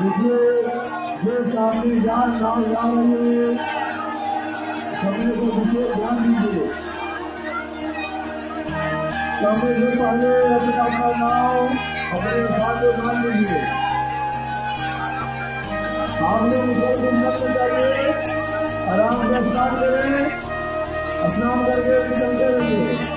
मुझे जो सामने जान नाव जा रही है समय को विशेष ध्यान दीजिए। समय से पहले अपना अपना नाव अपने साथ मान लीजिए आप लोग मुझे मत जाइए आराम से स्नान करें स्नान करके निकलते रहिए